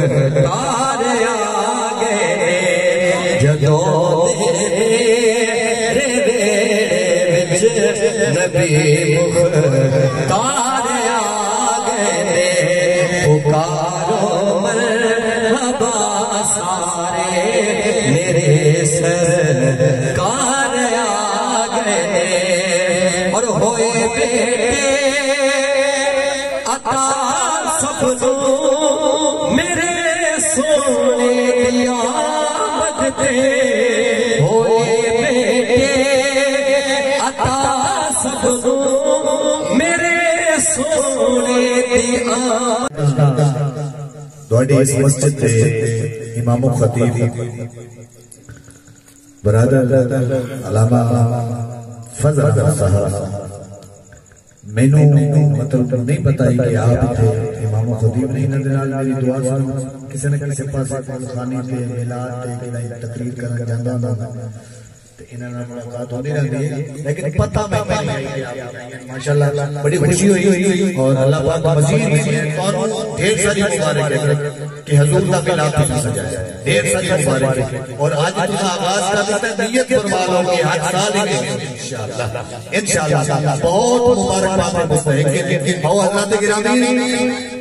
مختار آگئے جدو تیرے بیڑے وچ نبی مختار سونے دوڑی اس مسجد تے امام و خطیب برادر علامہ فضل احمد صاحب مینو مطلب نہیں پتا کہ آپ تھے امام و خطیب نہیں نظر آل میری دعا سنو کسی نہ کسی پاس خانی تے میلاد تے تقریر کرنا جاندہ ہوں انہوں نے ملاقات لیکن پتہ میں ماشاءاللہ بڑی خوشی ہوئی اور اللہ پاک مزید اور ڈھیر ساری مبارک ہے کہ حضور کا ملاد بھی سجایا ڈھیر ساری مبارک ہے اور آج تم آغاز کر دیتا ہے فرما لو کہ آج سال ہی انشاءاللہ انشاءاللہ بہت مبارک بات مستحق ہے اور اللہ تے گرامی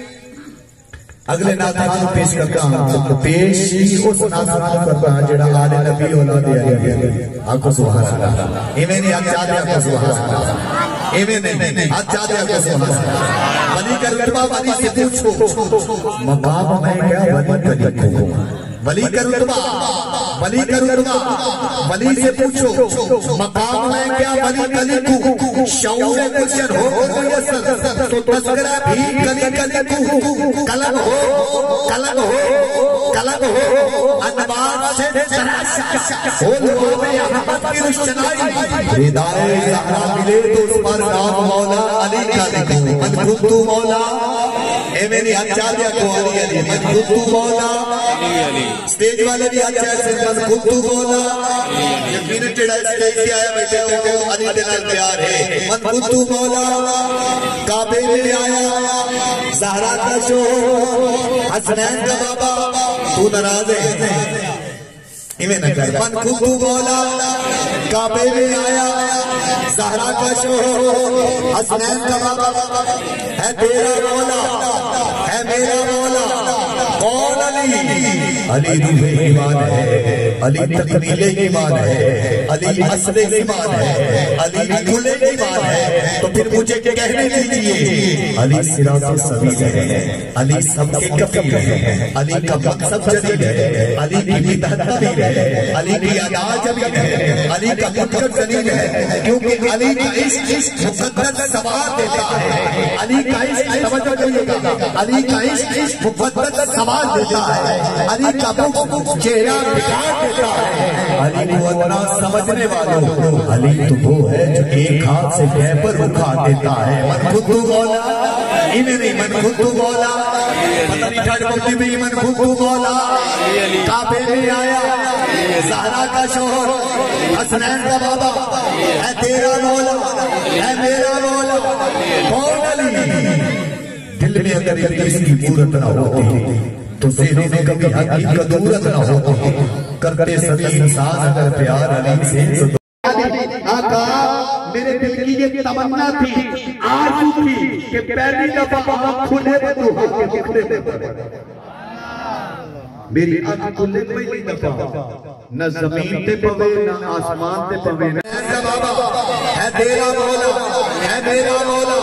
اگلے ناتھان پیش کرتا ہوں پیش ہی اس ناتھان کرتا ہوں جڑا آل نبی اولاد گیا آنکھو سبحان اللہ۔ ایمیں نہیں آنکھ جاتے آنکھو سبحان اللہ۔ ایمیں نہیں آنکھ جاتے آنکھو سبحان اللہ۔ ولی کر رتبہ ولی سے پوچھو۔ مقام میں کیا، ولی کر لکھو۔ ولی کر رتبہ ولی کر رتبہ ولی سے پوچھو، مقام میں کیا ولی کلی کو شعور گلشن ہو میسر تو تذکرہ بھی کلی کلی کو قلم ہو قلم ہو قلم ہو، انبار سے تراشا ہو دعا میں احمد کی روشنائی۔ ردائے زہرا ملے تو اس پر نام مولا علی کا لکھو من کنتو مولا۔ اے میری اچھا دیا کو علی۔ علی من کنتو مولا سٹیج والے بھی اچھا ہے من کنتو مولا یقین ٹیڑا سٹیج سے آیا بیٹے ہو علی دلال پیار ہے۔ من کنتو مولا کعبے میں آیا۔ زہرا کا شو حسنین کا بابا تو نراز ہے۔ ایمیں نہ کہا من کنتو مولا کعبے میں آیا۔ زہرا کا شوہر حسنین کا بابا ہے تیرا مولا، ہے میرا مولا۔ کون علی علی روح ایمان ہے۔ علی تکمیل ایمان ہے۔ علی اصل ایمان ہے۔ علی کل ایمان ہے۔ تو پھر مجھے کہنے دیجیے علی صراط السبیل ہے۔ علی سب کے کفیر ہے علی کا مقصد جدید ہے۔ علی کی بدعت نبیر ہے۔ علی کی ادا جبیر ہے۔ علی کا منکر زلیل ہے۔ کیونکہ علی کا عشق عشق مقدس سوال دیتا ہے۔ علی کا عشق توجہ دیئے گا علی کا عشق عشق مقدس سوال دیتا ہے۔ ہے، علی کا بخش چہرہ بگاڑ دیتا ہے۔ علی کو اتنا سمجھنے والوں علی تو وہ ہے جو ایک ہاتھ سے بے پر اٹھا دیتا ہے۔ من خود مولا انہیں نہیں من خود مولا، پتہ نہیں من خود مولا۔ کعبے میں آیا، زہرا کا شوہر، حسنین کا بابا۔ ہے تیرا مولا ہے میرا مولا کون علی؟ دل میں اگر ابلیس کی مورت نہ ہوتی تو ذہنوں میں کبھی حقیقت دورت نہ ہوتی کرتے سبھی انسان اگر پیار علی سے تو آقا میرے دل کی یہ تمنا تھی آج تھی کہ پہلی دفعہ آنکھ کھلے بدوہا کے میں میری آنکھ کھلے پہلی دفعہ نہ زمین تے پوے نہ آسمان تے پوے۔ نہ ہے تیرا مولا ہے میرا مولا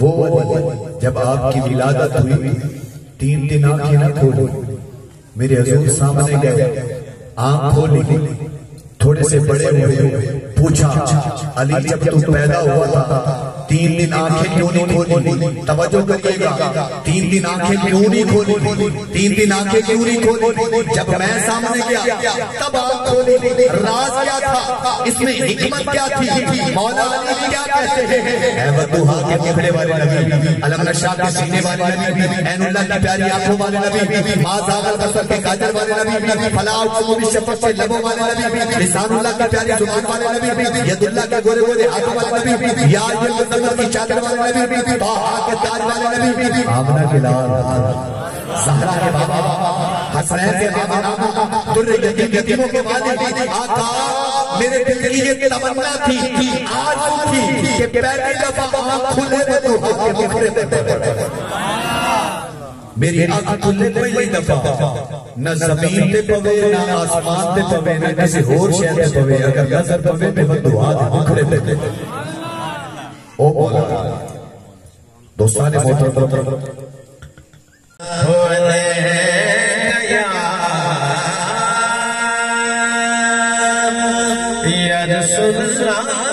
وہ جب آپ کی ولادت ہوئی، تین دن آنکھیں نہ کھولی میرے حضور سامنے گئے، آنکھ کھولی۔ تھوڑے سے بڑے ہوئے، پوچھا، علی جب تم پیدا ہوا تھا تین دن آنکھیں کیوں نہیں کھولی؟ توجہ کریے گا۔ تین دن آنکھیں کیوں نہیں کھولی؟ تین دن آنکھیں کیوں نہیں کھولی؟ جب میں سامنے گیا، تب آنکھ کھولی۔ راز کیا تھا؟ اس میں حکمت کیا تھی؟ مولا علی کیا کہتے ہیں؟ اے ودوہا کے مکھڑے والے نبی، علم نشاہ کے سینے والے نبی این اللہ کی پیاری آنکھوں والے نبی، ماں زاغر بسر کے کاجر والے نبی فلا اقسم بالشفق کے لبوں والے نبی، لسان اللہ کی پیاری زبان والے نبی، ید اللہ کے گورے گورے ہاتھوں والے نبی، یا یہ کی چادر والے نبی طاہا کے تاج والے نبی آمنہ کے لال۔ زہرہ کے بابا حسنین کے بابا در یتیم یتیموں کے والد آقا میرے دل کی یہ تمنا تھی آج تھی کہ پہلی دفعہ آنکھ کھلے بدوہا کے مکھرے میں میری آنکھ کھلے پہلی دفعہ۔ نہ زمین تے پوے نہ آسمان تے پوے نہ کسی اور شہر تے پوے۔ اگر نظر پوے تے بدوہا دے مکھرے تے او مولا دوستان محترم یا رسول اللہ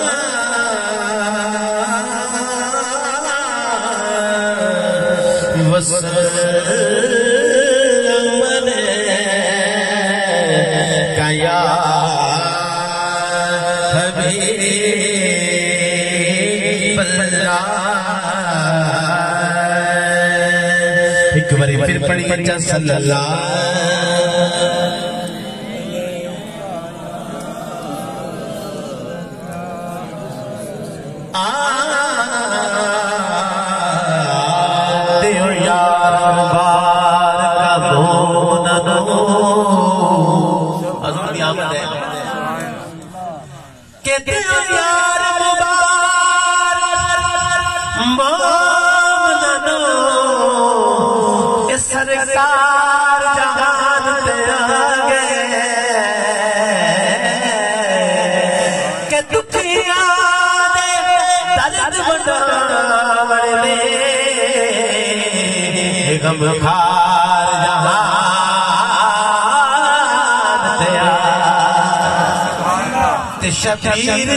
ایک باری پھر پڑھی غم خار جہان تے آ تے شبیر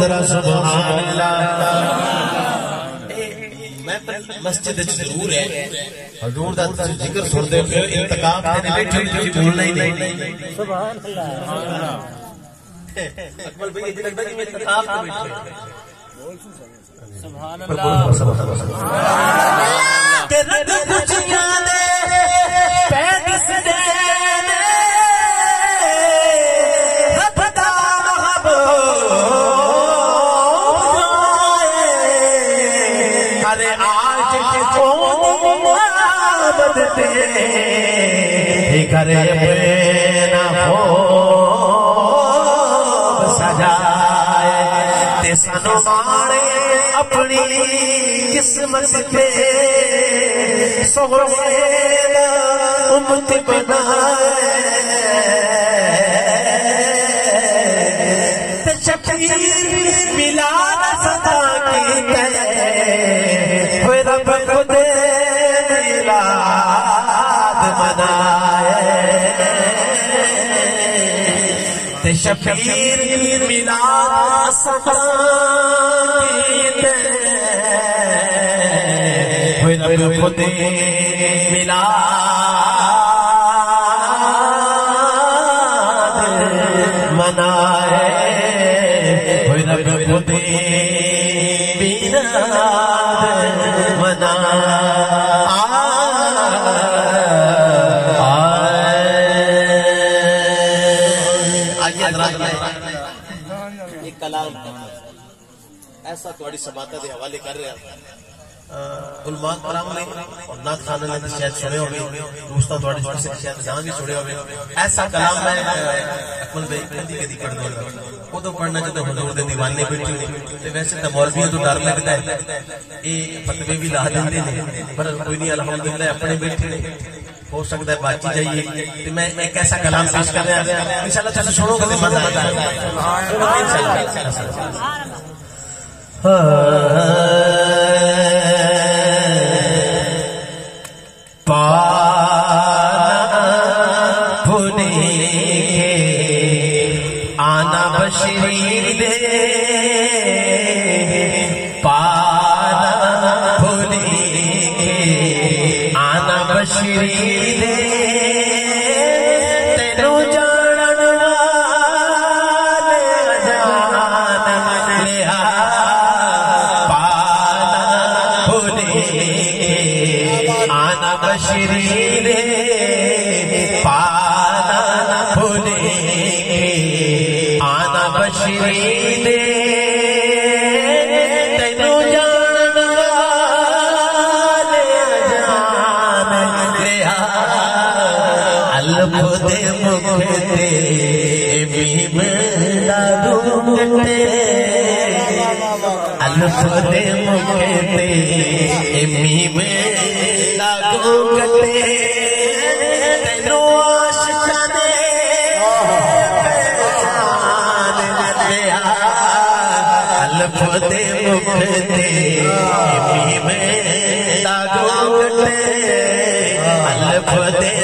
ذرا سبحان اللہ۔ میں مسجد وچ ضرور ہے۔ حضور دا ذکر سن دے پھر انتقام تے نہیں بیٹھے تسی بولنا ہی نہیں سبحان اللہ۔ اکمل بھائی یہ کہ میں انتقام تے بیٹھے سبحان اللہ۔ تیرے خوشیاں دے گھر اپنا ہو سجائے تے سنو مارے اپنی قسمت پہ سہرے امت بنائے تے شبیر ملا نہ شبیر ملا ہوئے رب خود ملا منائے سماعت دے حوالے کر رہا گلمان کرام نے اور نات خانہ نے شاید سنے ہوئے دوستا تھوڑی جوڑ سے شاید جہاں بھی سنے ہوئے ایسا کلام میں اکمل بھائی کدی کدی پڑھ دوں وہ تو پڑھنا جدو حضور دے دیوانے بیٹھی ہوئی تے ویسے تو مولویوں تو ڈر لگتا ہے۔ یہ فتوی بھی لا دیندے نے پر کوئی نہیں الحمدللہ اپنے بیٹھے نے۔ ہو سکتا ہے بات چیت جائیے۔ تو میں ایک ایسا کلام پیش کر رہا ہوں۔ انشاءاللہ تم سنو گے مزہ آتا ہے 啊。الف دے مکھتے بیم لارونتے تینو عاشقانے الف دے مکھتے بیم لارونتے الف دے مکھتے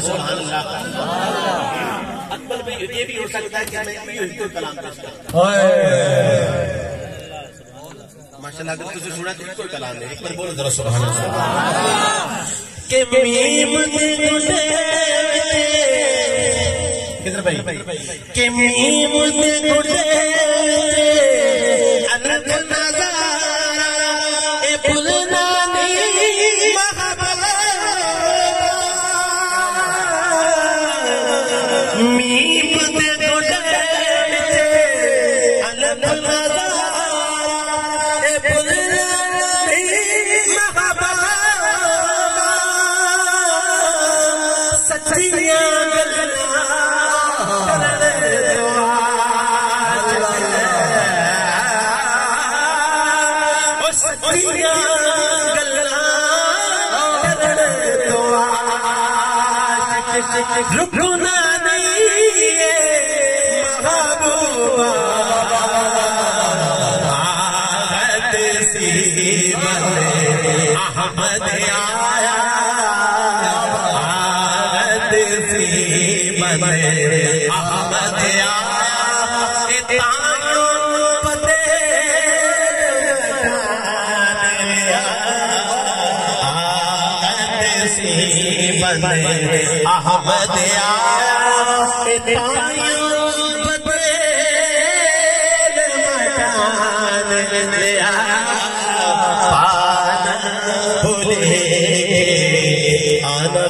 سبحان اللہ اکبر بھائی یہ بھی ہو سکتا ہے کہ میں یہ کلام پیش کروں ماشاءاللہ اگر تجھے سنا تو کوئی کلام بار بولو ذرا سبحان اللہ۔ کہ میم کدھر بھائی؟ کہ میم رکنا نہیں محبوبہ آغت سی بندے احمد آیا آغت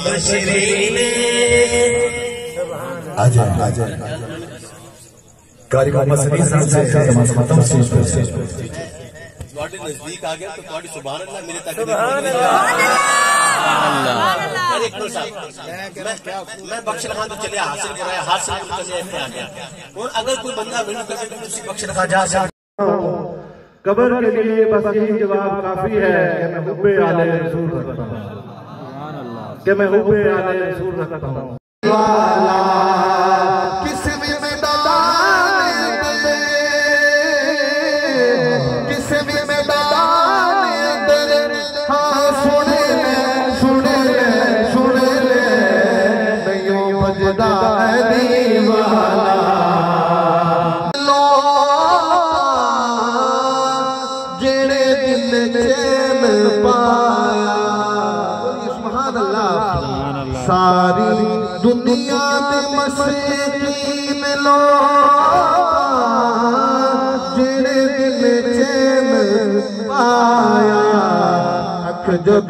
بشرین آجائے آجائے کاری محمد صاحب سے زمان ختم سے اس پر سے تھوڑے نزدیک آ گیا تو تھوڑی سبحان اللہ میرے تک سبحان میں بخش رکھا تو چلے حاصل کرایا حاصل چلے آ گیا اور اگر کوئی بندہ تسی بخش رکھا جا سکتا۔ قبر کے لیے بس یہی جواب کافی ہے کہ میں حب رسول رکھتا ہوں۔ کہ میں حب رسول رکھتا ہوں۔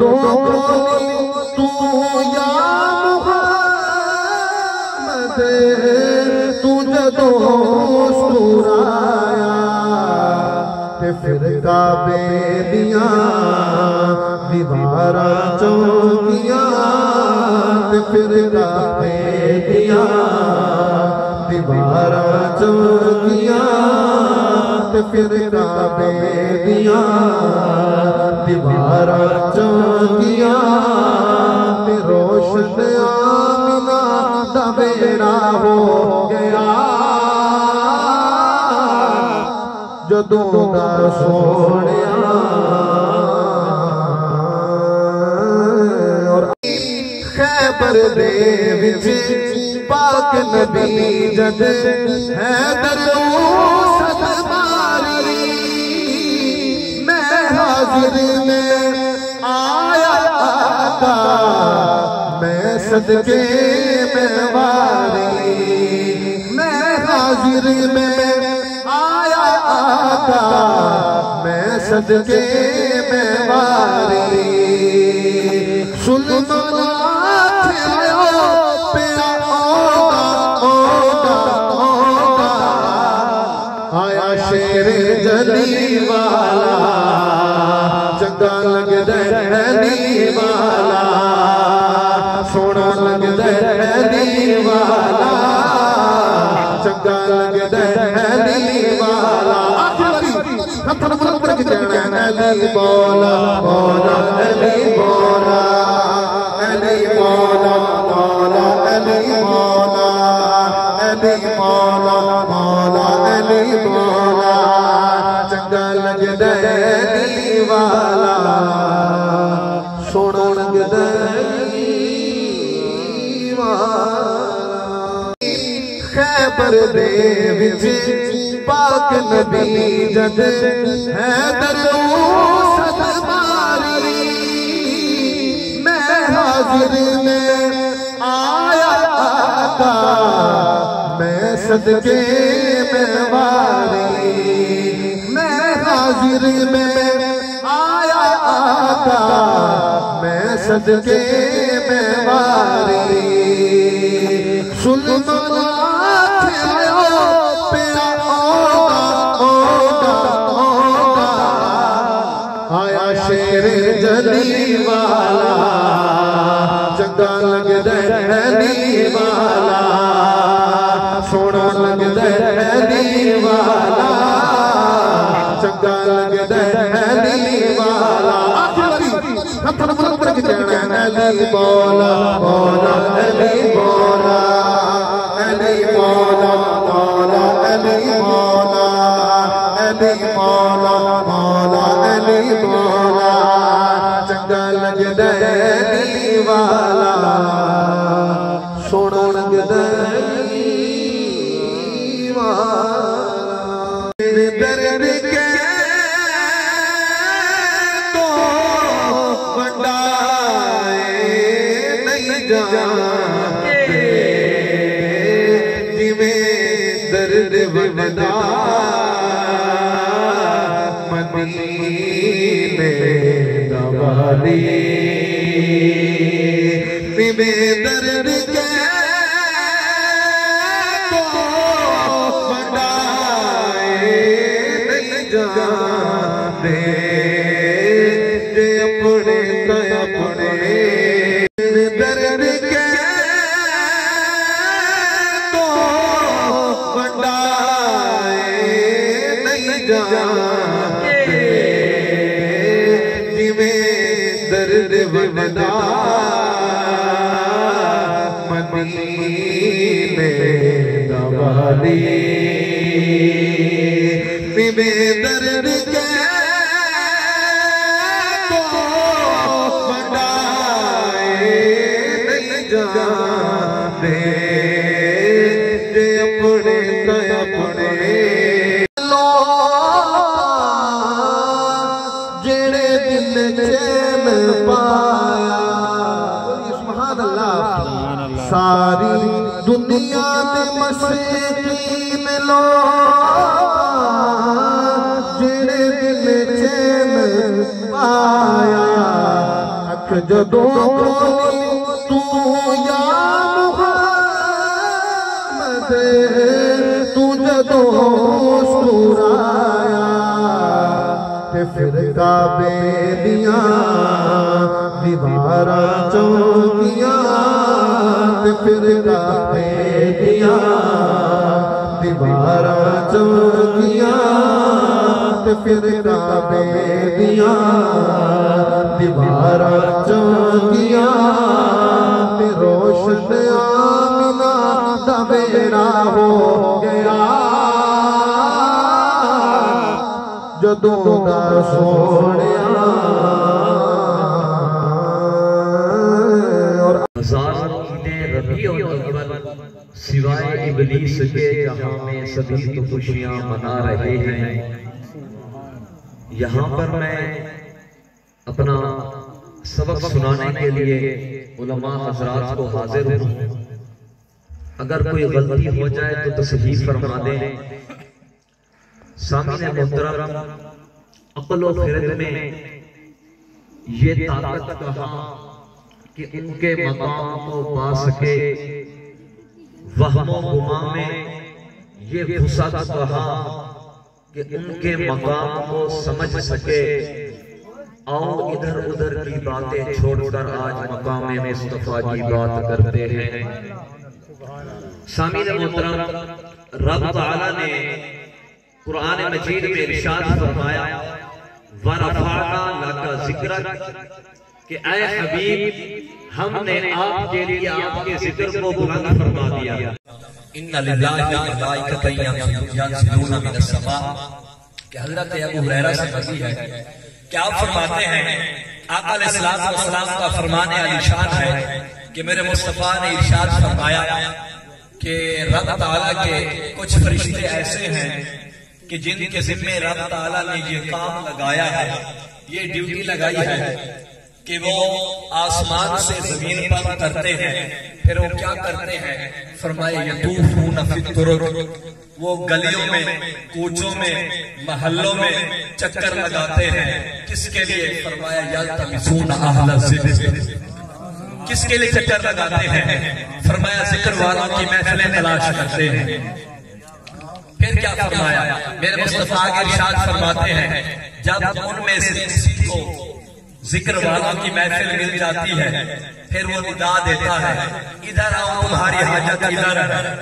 اکھ جدوں کھولی تو یا محمد تو جدوں مسکرایا کعبے دیاں دیواراں چونکیاں روشن آمینہ دا ہو گیا۔ جدوں دا سونیا اور خیبر دے وچ پاک نبی جد حیدر میں میں آیا تھا میں صدقے میں واری، میں حاضر میں آیا تھا میں صدقے میں واری۔ سلمان دہلی والا سونا لگ دہلی والا چنگا لگ دہلی والا ہتھن مل پڑ کے جانا علی مولا مولا علی مولا علی مولا مولا علی مولا علی مولا مولا علی مولا چنگا لگدا علی والا خیبر وچ پاک نبی جد حیدر نو صد ماری میں حاضر میں آیا آقا، میں صدقے میں واری۔ میں حاضر میں آیا آقا، میں صدقے میں واری۔ سلمان جانا علی be کعبے دیاں دیواراں چونکیاں پھر کعبے دیاں دیواراں چونکیاں پھر کعبے دیاں دیواراں چونکیاں روشن آمینہ دا بیڑا ہو گیا۔ جدوں دا سوڑیا ابلیس کے جہاں میں سبھی تو خوشیاں منا رہے ہیں۔ یہاں پر میں اپنا سبق سنانے کے لیے علماء حضرات کو حاضر ہوں۔ اگر کوئی غلطی ہو جائے تو تصحیح فرما دیں۔ سامنے محترم عقل و خرد میں یہ طاقت کہاں کہ ان کے مقام کو پا سکے۔ وہم و گما میں یہ وسعت کہاں کہ ان کے مقام کو سمجھ سکے۔ آؤ ادھر ادھر کی باتیں چھوڑ کر آج مقام مصطفیٰ کی بات کرتے ہیں۔ سامین محترم، رب تعالیٰ نے قرآن مجید میں ارشاد فرمایا، وَرَفَعْنَا لَكَ ذِكْرَكَ کہ اے حبیب ہم نے آپ کے لیے آپ کے ذکر کو بلند فرما دیا۔ ان کہ حضرت ابو ہریرہ سے مروی ہے۔ کہ آپ فرماتے ہیں؟ آقا علیہ الصلوۃ والسلام کا فرمان علی شان ہے کہ میرے مصطفیٰ نے ارشاد فرمایا کہ رب تعالیٰ کے کچھ فرشتے ایسے ہیں کہ جن کے ذمے رب تعالیٰ نے یہ کام لگایا ہے یہ ڈیوٹی لگائی ہے۔ کہ وہ آسمان سے زمین پر اترتے ہیں۔ پھر وہ کیا کرتے ہیں؟ فرمائے، یطوفون فی الطرق۔ وہ گلیوں میں، کوچوں میں، محلوں میں چکر لگاتے ہیں۔ کس کے لیے؟ فرمایا، یلتمسون اہل الذکر کس کے لیے چکر لگاتے ہیں؟ فرمایا ذکر والوں کی محفلیں تلاش کرتے ہیں۔ پھر کیا فرمایا؟ میرے مصطفیٰ کے ارشاد فرماتے ہیں، جب ان میں سے کسی کو ذکر والوں کی محفل مل جاتی ہے، پھر وہ ندا دیتا ہے، ادھر آؤ تمہاری حاجت ادھر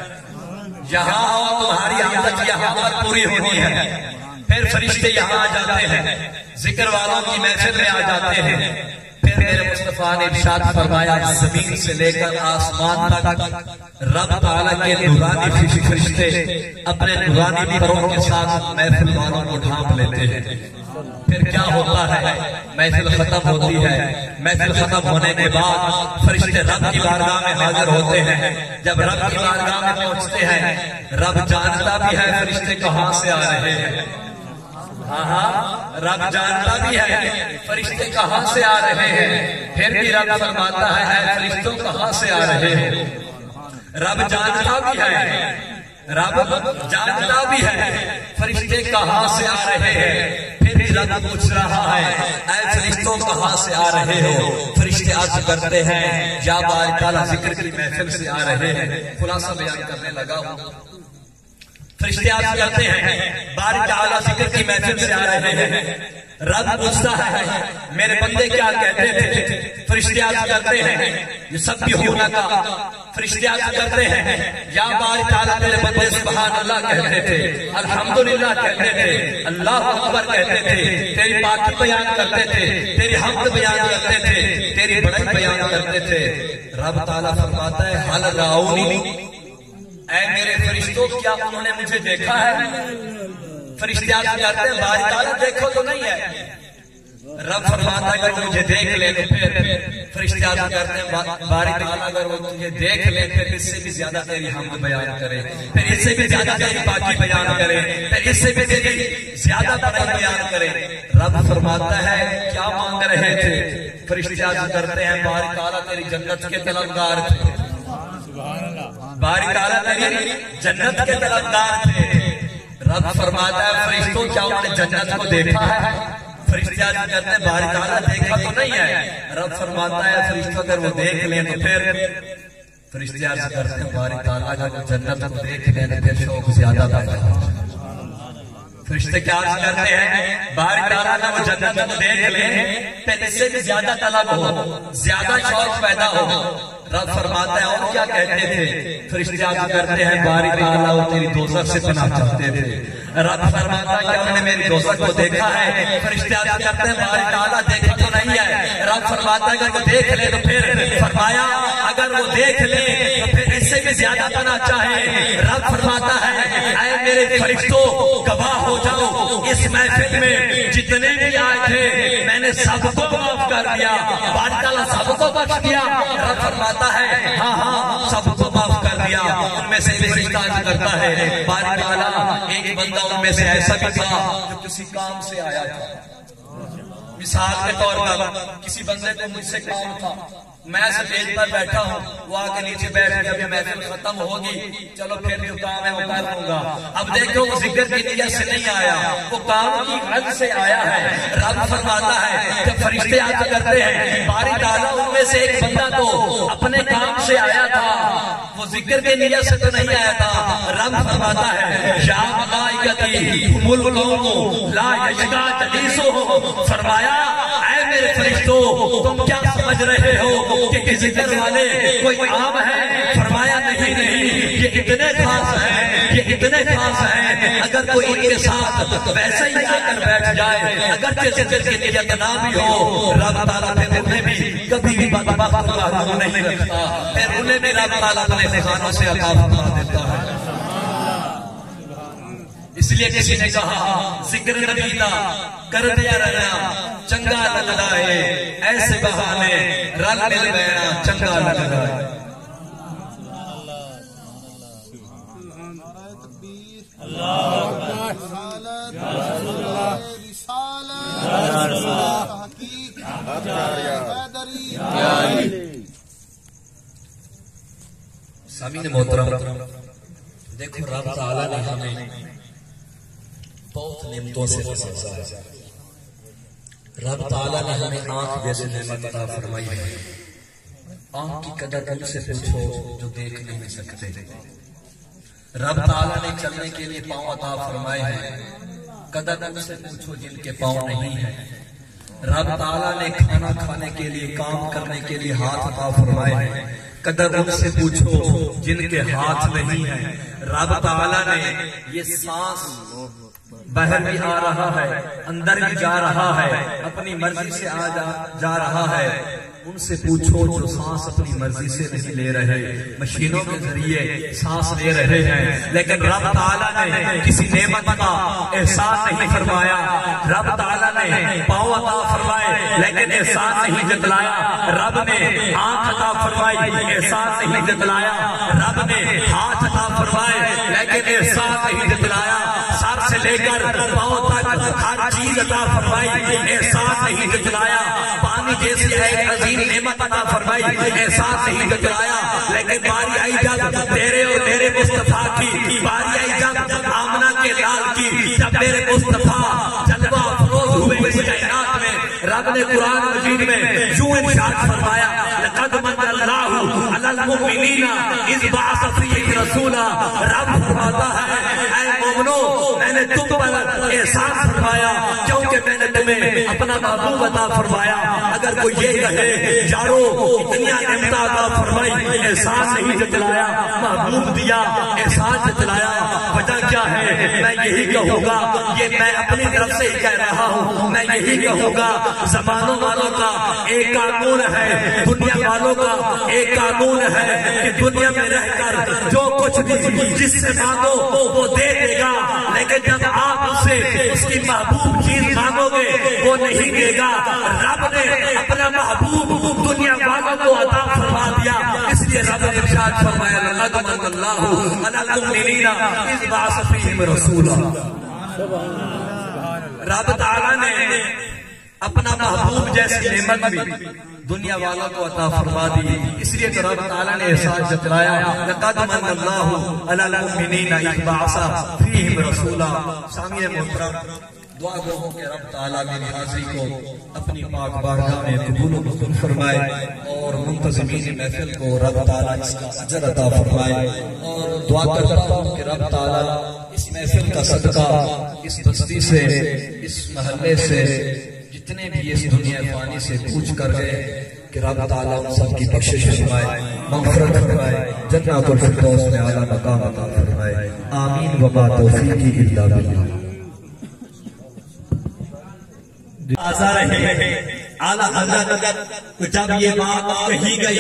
یہاں آؤ تمہاری حاجت یہاں پر پوری ہونی ہے۔ پھر فرشتے یہاں آ جاتے ہیں، ذکر والوں کی محفل میں آ جاتے ہیں۔ پھر میرے مصطفیٰ نے ارشاد فرمایا، زمین سے لے کر آسمان تک، رب تعالیٰ کے نورانی فرشتے، اپنے نورانی پروں کے ساتھ محفل والوں کو ڈھانپ لیتے ہیں۔ پھر کیا ہوتا ہے؟ محفل ختم ہوتی ہے۔ محفل ختم ہونے کے بعد فرشتے رب کی بارگاہ میں حاضر ہوتے ہیں۔ جب رب کی بارگاہ میں پہنچتے ہیں، رب جانتا بھی ہے فرشتے کہاں سے آ رہے ہیں۔ ہاں ہاں رب جانتا بھی ہے فرشتے کہاں سے آ رہے ہیں۔ پھر بھی رب فرماتا ہے فرشتوں کہاں سے آ رہے ہیں؟ رب جانتا بھی ہے۔ رب جانتا بھی ہے، فرشتے کہاں سے آ رہے ہیں؟ پھر بھی رب پوچھ رہا ہے، اے فرشتوں کہاں سے آ رہے ہو؟ فرشتے عرض کرتے ہیں، یا بار تعالیٰ ذکر کی محفل سے آ رہے ہیں۔ خلاصہ بیان کرنے لگا ہوں۔ فرشتے آپ کرتے ہیں باری تعالیٰ ذکر کی محفل سے آ رہے ہیں۔ رب پوچھتا ہے، میرے بندے کیا کہتے تھے فرشتے آج کرتے ہیں یہ سب بھی ہونا کا فرشتے آج کرتے ہیں، یا بار تعالیٰ میرے بندے سبحان اللہ کہتے تھے، الحمدللہ کہتے تھے، اللہ اکبر کہتے تھے، تیری پاکی بیان کرتے تھے، تیری حمد بیان کرتے تھے، تیری بڑائی بیان کرتے تھے. رب تعالیٰ فرماتا ہے حل راؤنی اے میرے فرشتوں، کیا انہوں نے مجھے دیکھا ہے؟ فرشتے آپ کرتے ہیں، باری تعالیٰ دیکھو تو نہیں ہے۔ رب فرماتا ہے، اگر مجھے دیکھ لے تو پھر فرشتے آپ کرتے ہیں باری تعالیٰ، اگر وہ تجھے دیکھ لے پھر اس سے بھی زیادہ تیری حمد بیان کرے۔ پھر اس سے بھی زیادہ تیری پاکی بیان کرے۔ پھر اس سے بھی تیری زیادہ بڑائی بیان کرے۔ رب فرماتا ہے، کیا مانگ رہے تھے؟ فرشتے آپ کرتے ہیں، باری تعالیٰ تیری جنت کے طلبگار تھے۔ باری تعالیٰ تیری جنت کے طلبگار تھے۔ رب فرماتا ہے، فرشتوں کیا انہوں نے جنت کو دیکھا ہے؟ فرشتے آج کہتے ہیں باری تعالیٰ دیکھا تو نہیں ہے۔ رب فرماتا ہے، فرشتوں اگر وہ دیکھ لیں تو پھر فرشتے آج کرتے ہیں باری تعالیٰ اگر جنت کو دیکھ لیں تو پھر شوق زیادہ پیدا ہو فرشتے کیا عرض کرتے ہیں؟ باری تعالیٰ اگر وہ جنت کو دیکھ لیں پھر اس سے بھی زیادہ طلب ہو، زیادہ شوق پیدا ہو۔ رب فرماتا ہے، اور کیا کہتے تھے؟ فرشتے آگے کرتے ہیں، باری تعالیٰ وہ تیری دوزخ سے پناہ چاہتے تھے۔ رب فرماتا ہے کہ میں نے میری دوزخ کو دیکھا ہے؟ فرشتے آگے کرتے ہیں، باری تعالیٰ دیکھا تو نہیں ہے۔ رب فرماتا ہے، اگر وہ دیکھ لے تو پھر فرمایا، اگر وہ دیکھ لے تو پھر زیادہ پناہ چاہے، رب فرماتا ہے، اے میرے فرشتوں گواہ ہو جاؤ۔ اس محفل میں جتنے بھی آئے تھے، میں نے سب کو معاف کر دیا۔ باری تعالیٰ سب کو بخش دیا۔ رب فرماتا ہے ہاں ہاں سب کو معاف کر دیا۔ ان میں سے فرشتہ عرض کرتا ہے باری تعالیٰ ایک بندہ ان میں سے ایسا بھی تھا جو کسی کام سے آیا تھا۔ مثال کے طور پر، کسی بندے کو مجھ سے کام تھا۔ میں سٹیج پر بیٹھا ہوں۔ وہ آگے نیچے بیٹھ گیا ابھی محفل ختم ہوگی۔ چلو پھر جو کام ہے وہ کر لوں گا۔ اب دیکھو، وہ ذکر کی نیت سے نہیں آیا۔ وہ کام کی غد سے آیا ہے۔ رب فرماتا ہے جب فرشتے آ کرتے ہیں۔ باری تعالیٰ ان میں سے ایک بندہ تو اپنے کام سے آیا تھا۔ وہ ذکر کے نیت سے تو نہیں آیا تھا. رب فرماتا ہے، یا ملائکتی، ملکوں لا یشکا جلیسو فرمایا، اے میرے فرشتوں تم کیا سمجھ رہے ہو کہ ذکر والے کوئی عام ہے؟ فرمایا نہیں نہیں، یہ اتنے خاص ہیں، یہ اتنے خاص ہیں۔ اگر کوئی ان کے ساتھ ویسے ہی آ کر بیٹھ جائے اگر ذکر کی نیت نہ بھی ہو، رب تعالیٰ پھر انہیں بھی کبھی بھی بدبخت اللہ نہیں رکھتا۔ پھر انہیں بھی رب تعالیٰ اپنے خانوں سے عطا فرما دیتا ہے۔ اس لیے کسی نے کہا، ذکر نبی کا، کر دیا رہنا، چنگا لگتا ہے ایسے بہانے رل مل بینا چنگا لگتا ہے سامین محترم، دیکھو رب تعالیٰ نے ہمیں بہت نعمتوں سے نوازا ہے رب تعالیٰ نے ہمیں آنکھ جیسے نعمت عطا فرمائی ہے۔ آنکھ کی قدر ان سے پوچھو جو دیکھ نہیں سکتے۔ رب تعالیٰ نے چلنے کے لیے پاؤں عطا فرمائے ہیں۔ قدر ان سے پوچھو جن کے پاؤں نہیں ہیں۔ رب تعالیٰ نے کھانا کھانے کے لیے، کام کرنے کے لیے ہاتھ عطا فرمائے ہیں۔ قدر ان سے پوچھو جن کے ہاتھ نہیں ہیں۔ رب تعالیٰ نے یہ سانس باہر بھی آ رہا ہے، اندر بھی جا رہا ہے، اپنی مرضی سے آ جا رہا ہے۔ ان سے پوچھو جو سانس اپنی مرضی سے نہیں لے رہے، مشینوں کے ذریعے سانس لے رہے ہیں۔ لیکن رب تعالیٰ نے کسی نعمت کا احسان نہیں فرمایا۔ رب تعالیٰ نے پاؤں عطا فرمائے، لیکن احسان نہیں جتلایا۔ رب نے آنکھ عطا فرمائی، احسان نہیں جتلایا۔ رب نے ہاتھ عطا فرمائے، لیکن احسان نہیں جتلایا۔ سر سے لے کر پاؤں تک ہر چیز عطا فرمائی، احسان نہیں جتلایا۔ جیسی ایک عظیم نعمت عطا فرمائی، احساس نہیں جتلایا لیکن باری آئی جب تیرے اور میرے مصطفیٰ کی، باری آئی جب آمنہ کے لال کی، جب میرے مصطفیٰ جلوہ افروز ہوئے اس کائنات میں، رب نے قرآن مجید میں یوں ارشاد فرمایا، لقد من اللہ علی المؤمنین اذ بعث فیہم رسولا۔ رب فرماتا ہے، اے مومنو، میں نے تم پر احسان فرمایا کیونکہ میں نے تمہیں اپنا محبوب عطا فرمایا۔ اگر کوئی یہ کہے، یارو، اتنی نعمت عطا فرمائی، احسان نہیں جتلایا، محبوب دیا، احسان جتلایا وجہ کیا ہے؟ میں یہی کہوں گا، یہ میں اپنی طرف سے ہی کہہ رہا ہوں۔ میں یہی کہوں گا زمانوں والوں کا ایک قانون ہے، دنیا والوں کا ایک قانون ہے کہ دنیا میں رہ کر جو کچھ بھی جس سے مانگو، وہ دے دے گا۔ لیکن جب اس کی محبوب چیز مانگو گے، وہ نہیں دے گا۔ رب نے اپنا محبوب دنیا والوں کو عطا فرما دیا۔ اس لیے رب نے ارشاد فرمایا، لقد من اللہ علی المؤمنین اذ بعث فیہم رسولا۔ سبحان اللہ رب تعالی نے اپنا محبوب جیسی نعمت بھی دنیا والوں کو عطا فرما دی۔ اس لیے تو رب تعالیٰ نے احساس جتلایا، لقد من اللہ علی المؤمنین اذ بعث فیہم رسولا۔ سامع محترم، دعا گو کہ رب تعالیٰ میری حاضری کو اپنی پاک بارگاہ میں قبول و قبول فرمائے اور منتظمین محفل کو رب تعالیٰ اس کا اجر عطا فرمائے۔ اور دعا کرتا ہوں کہ رب تعالیٰ اس محفل کا صدقہ اس بستی سے، اس محلے سے جتنے بھی اس دنیا پانی سے پوچھ کر گئے کہ رب تعالیٰ ان سب کی بخشش فرمائے، مغفرت فرمائے، جنات الفردوس میں اعلیٰ مقام عطا فرمائے۔ آمین وما توفیقی الا باللہ آزار ہے اعلیٰ حضرت جب یہ بات کہی گئی،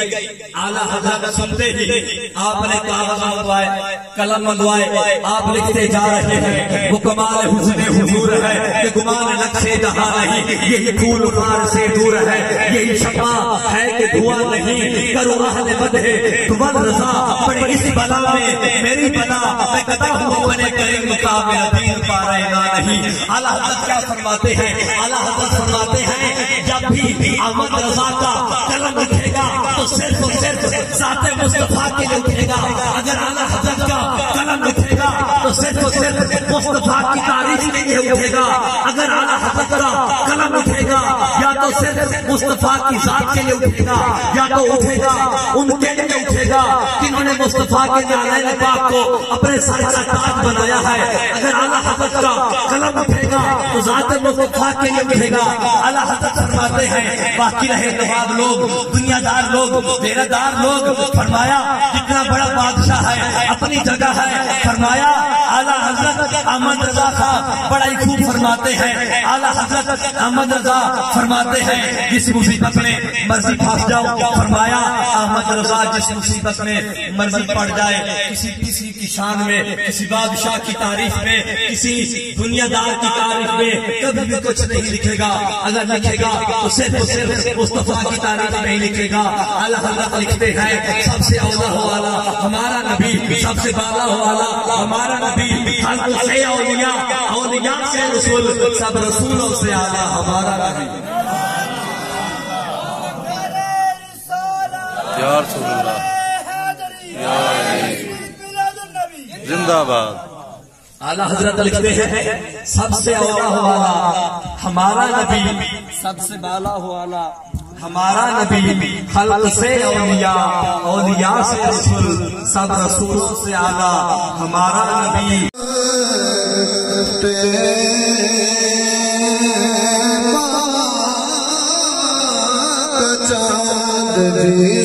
اعلیٰ حضرت سنتے ہی آپ نے کاغذ منگوائے قلم منگوائے، آپ لکھتے جا رہے ہیں، وہ کمال حسن حضور ہے کہ گمان نقش جہاں نہیں، یہی پھول خار سے دور ہے، یہی شفا ہے کہ دھواں نہیں، کرو اہل بدھے تمہر رضا پڑے اس بلا میں، میری بلا میں قدر ہوں اپنے کریم کا میرا دین پا رہنا نہیں؟ اعلیٰ حضرت کیا فرماتے ہیں؟ اعلیٰ حضرت فرماتے ہیں نبی احمد رضا کا قلم اٹھے گا تو صرف اور صرف ذات مصطفیٰ کے لیے اٹھے گا۔ اگر اعلیٰ حضرت کا قلم اٹھے گا تو صرف اور صرف مصطفیٰ کی تاریخ کے لیے اٹھے گا۔ اگر اعلیٰ حضرت کا قلم اٹھے گا یا تو صرف مصطفیٰ کی ذات کے لیے اٹھے گا، یا تو اٹھے گا، ان کے لیے اٹھے گا جنہوں نے مصطفیٰ کے نالین پاک کو اپنے سر کا تاج بنایا ہے۔ اگر اعلیٰ حضرت کا قلم اٹھے گا، تو ذات مصطفیٰ کے لیے اٹھے گا۔ اعلیٰ حضرت فرماتے ہیں، باقی رہے نواب لوگ دنیا دار لوگ دیرہ دار لوگ، فرمایا کتنا بڑا بادشاہ ہے، اپنی جگہ ہے، فرمایا، اعلیٰ حضرت احمد رضا خان بڑا ہی خوب فرماتے ہیں۔ اعلیٰ حضرت احمد رضا فرماتے ہیں، جس مصیبت میں مرضی پھنس جاؤ فرمایا، احمد رضا، جس مصیبت میں مرضی پڑ جائے، کسی کسی کی شان میں، کسی بادشاہ کی تعریف میں، کسی دنیا دار کی تعریف میں کبھی بھی کچھ نہیں لکھے گا۔ اگر لکھے گا تو صرف صرف مصطفیٰ کی تعریف نہیں لکھے گا۔ اللہ حضرت لکھتے ہیں، سب سے اولا ہو والا ہمارا نبی سب سے بالا ہو والا ہمارا نبی خلق سے اولیاء اولیاء سے رسول، سب رسولوں سے آلہ ہمارا نبی۔ یا رسول اللہ۔ زندہ باد۔ اعلیٰ حضرت لکھتے ہیں سب سے اولا ہو والا ہمارا نبی۔ سب سے بالا ہو والا۔ ہمارا نبی خلق سے اولیاء اولیاء سے رسول سب رسولوں سے آلہ ہمارا نبی۔ چاندنی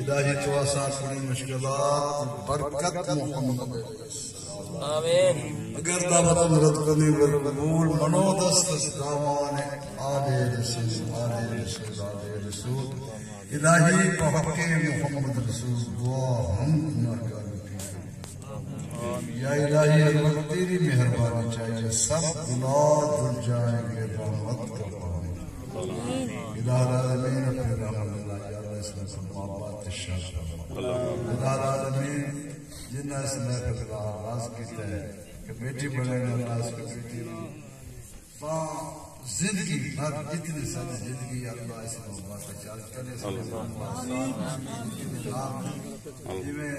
الهي تواسات من المشكلات بركت محمد آمین۔ اگر دعوت رد کرنی بالقبول منو دست دامان آل رسول آل رسول آل رسول۔ الہی کو حق محمد رسول دعا ہم گناہگار یا الہی اگر تیری مہربانی چاہیے سب گناہ دھل جائیں گے رحمت کا پانی۔ الہ العالمین اپنے رحمت اللہ یا اللہ اس میں العالمین جنہ اس محفل کا آغاز کیتا ہے کہ بنے گا اللہ اس زندگی ہر جتنی ساری زندگی اللہ اس کو بات چارج کرے اس جویں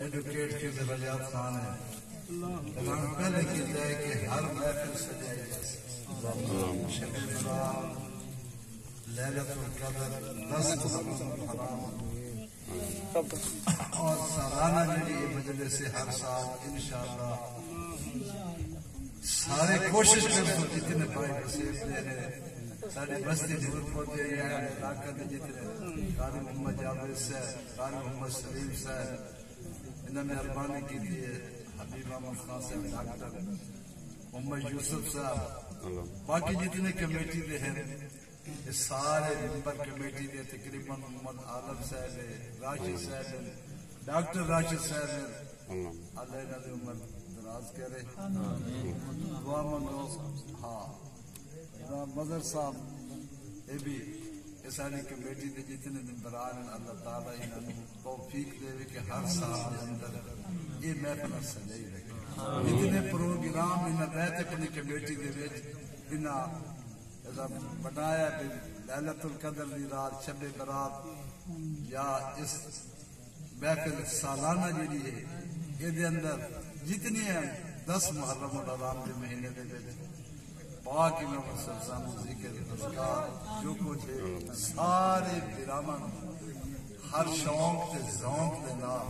ایڈوکیٹ کے درجات خان ہیں پہلے کہتا ہے کہ ہر محفل سجائی جیسے شب لیلت القدر دس محرم حرام اور سالانہ جڑی یہ مجلس سے ہر سال، انشاءاللہ. سارے کوشش کریں تو جتنے بھائی نصیب دے رہے ساری بستی دور پہنچے ہیں علاقہ دے جتنے قاری محمد جاوید صاحب، قاری محمد سلیم صاحب، انہوں نے اربانی کی دی ہے حبیب احمد خان صاحب، ڈاکٹر محمد یوسف صاحب، باقی جتنے کمیٹی دے ہیں سارے ممبر کمیٹی دے تقریباً محمد عالم صاحب ہے راشد صاحب ہے ڈاکٹر راشد صاحب ہے اللہ۔ انہوں نے عمر دراز کرے۔ دعا منگو ہاں۔ جناب مظہر صاحب یہ بھی ساری کمیٹی دے جتنے ممبران ہیں اللہ تعالیٰ انہوں نے توفیق دے کہ ہر سال دے اندر یہ محفل سجائی رکھے جتنے پروگرام انہوں رہتے اپنی کمیٹی دے وچ انہوں ایسا بنایا بھی لیلت القدر دی رات، شب برات، یا اس محفل سالانہ جڑی ہے، یہ دے اندر جتنی ہیں، دس محرم اور الحرام کے مہینے دے وچ پاک امام حسن سانو ذکر اذکار جو کچھ ہے، سارے پیرامن ہر شوق تے ذوق دے نال،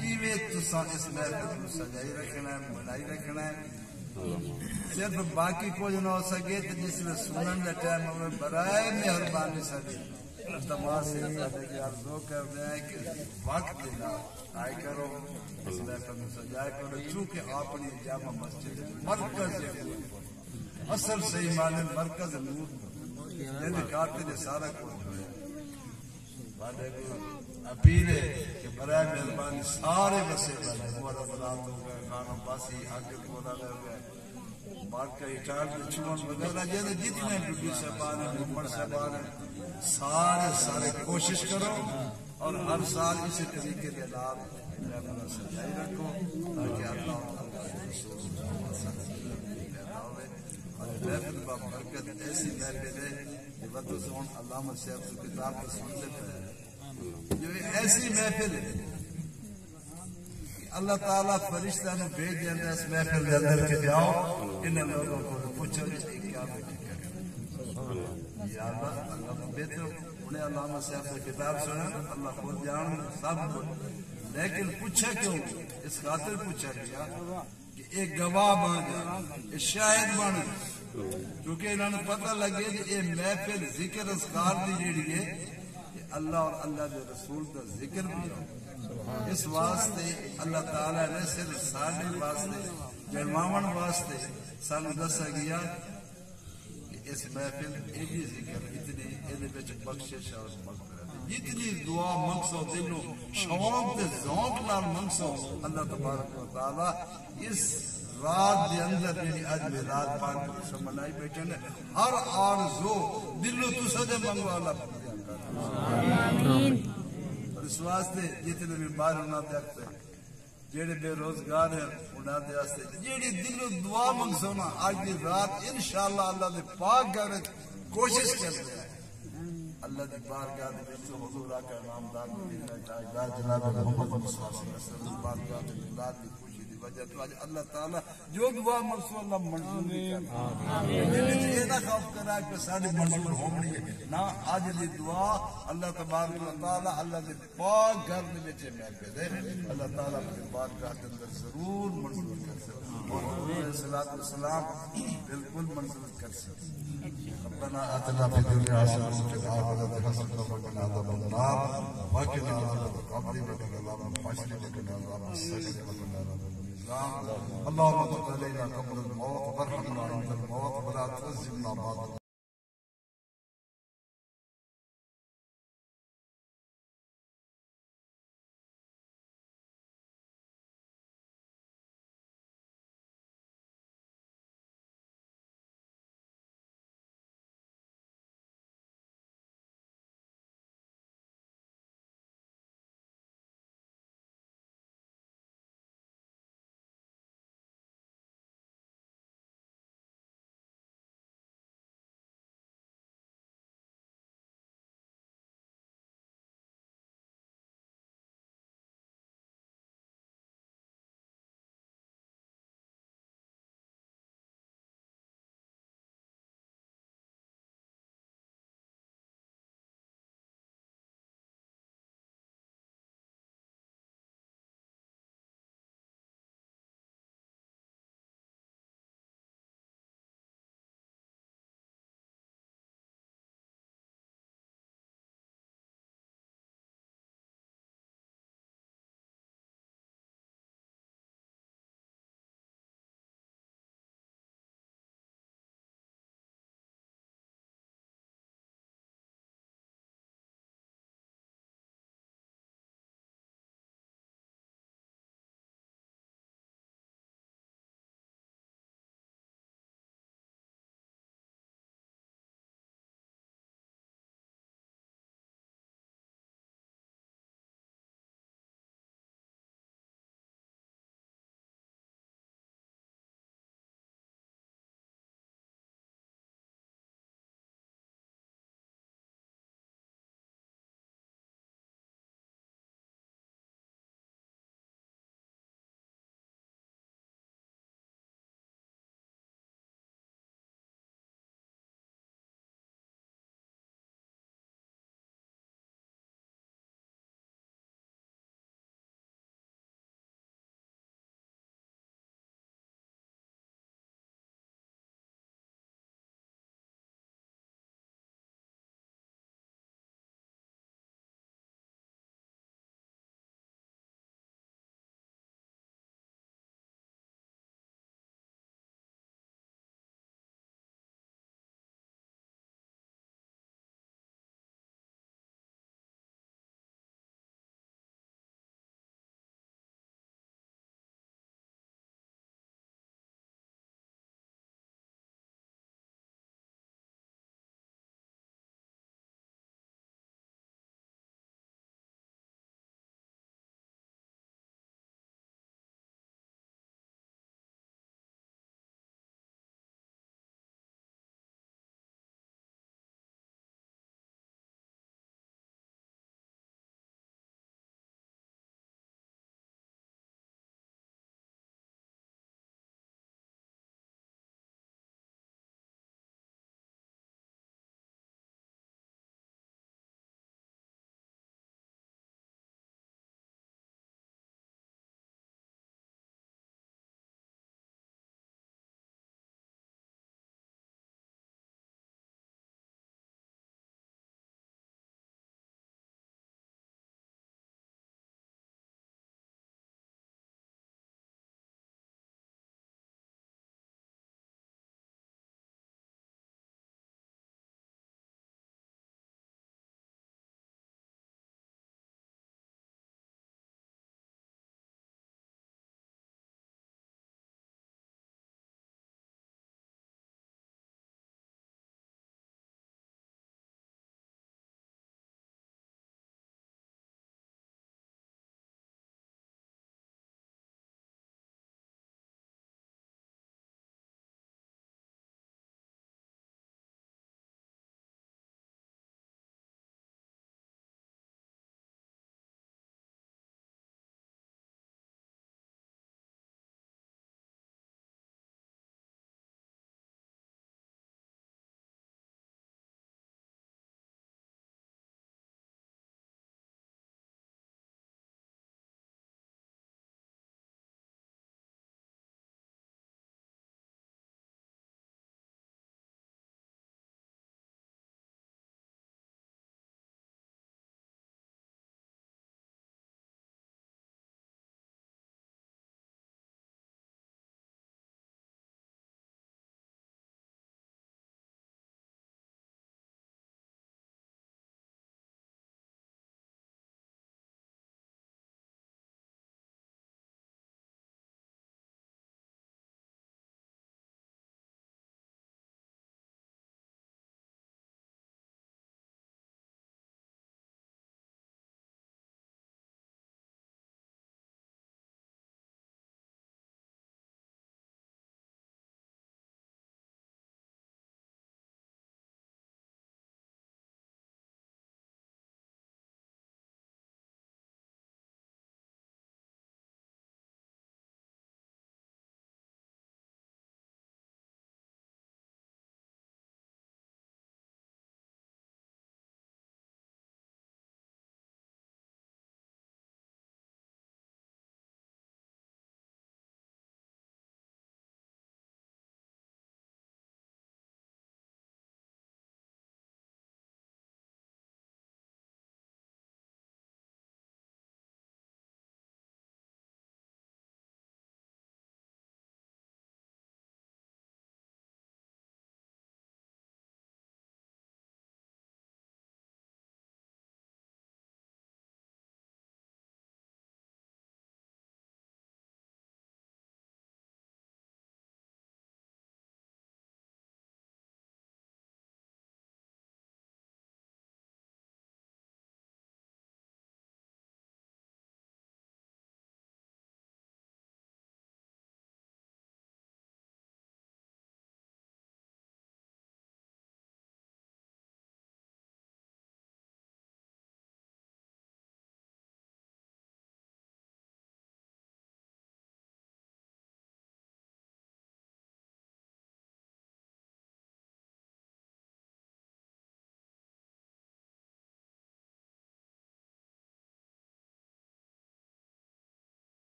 ایویں تساں اس محفل کو سجائی رکھنا ہے، بنائی رکھنا ہے۔ صرف باقی کچھ نہ ہو سکے تو جس میں سنن کا ٹائم ہمیں برائے مہربانی سکے سے کہ وقت دینا آئے کرو اس محفل میں سجائے کرو چونکہ جامع مسجد مرکز اصل صحیح معنی مرکز نور کاتے نے سارا کچھ اپیل ہے کہ برائے مہربانی سارے بسے والے ہمارا گئے خانم باسی آگے بولا لے گئے بات کا اٹھار چون وغیرہ جیسے جتنے ڈیوٹی صاحبان ہیں ممبر صاحبان ہیں سارے سارے کوشش کرو اور ہر سال اسی طریقے کے نام محفل سجائی رکھو تاکہ اللہ اور برکت ایسی محفل ہے کہ زون علامہ صاحب کی کتاب کو سن لیتا ہے جو ایسی محفل ہے۔ اللہ تعالیٰ فرشتہ نے بھیج دیا اس محفل کے اندر کہ جاؤ ان لوگوں کو پوچھو کہ کیا بیٹی کیا یا اللہ اللہ کو بہتر انہیں علامہ صاحب کی کتاب سنا اللہ خود جان، سب کو لیکن پوچھا کیوں؟ اس خاطر پوچھا گیا کہ ایک گواہ بن جا، ایک شاہد بن۔ کیونکہ انہوں نے پتہ لگے کہ یہ محفل ذکر اسکار دی جیڑی ہے یہ اللہ اور اللہ کے رسول کا ذکر بھی ہو۔ اس واسطے اللہ تعالیٰ نے صرف ساڑھے واسطے، جرماون واسطے سانو دسا گیا کہ اس محفل ایڈی ذکر، اتنی ایدے بچ بخشش اور مغفرت۔ جتنی دعا منگسو دلو شوق دے ذوق نال منگسو اللہ تبارک و تعالی اس رات دے اندر جڑی اج میں رات پاک کو منائی بیٹھے نے، ہر آرزو دلو تسا دے منگو اللہ پورا کر اس واسطے جتنے بھی باہر ہونا دیکھتے ہیں جیڑے بے روزگار ہیں انہاں دے واسطے جیڑی دل دعا منگ سونا آج دی رات انشاءاللہ اللہ دے پاک گھر کوشش کر دے اللہ دی بارگاہ دے وچ حضور آقا نامدار مدینہ تاجدار جناب محمد مصطفیٰ صلی اللہ علیہ وسلم بارگاہ دے ملاد دی خوشی دی وجہ تو اج اللہ تعالی جو دعا منگسو اللہ منظور کر آمین۔ یہ نہ خوف کرا کہ ساری منظور ہونی ہے۔ نہ اج دی دعا اللہ تبارک و تعالی اللہ دے پاک گھر دے وچ محفل دے۔ اللہ تعالی اپنی بارگاہ دے اندر ضرور منظور کر سکے۔ اور علیہ الصلوۃ والسلام بالکل منظور کر سکے۔ ربنا اتنا في الدنيا حسنه وفي الاخره حسنه وقنا عذاب النار۔ وقنا عذاب القبر وقنا عذاب الحشر وقنا عذاب السجن وقنا عذاب اللهم تب علينا قبل الموت وارحمنا عند الموت ولا تخزنا بعد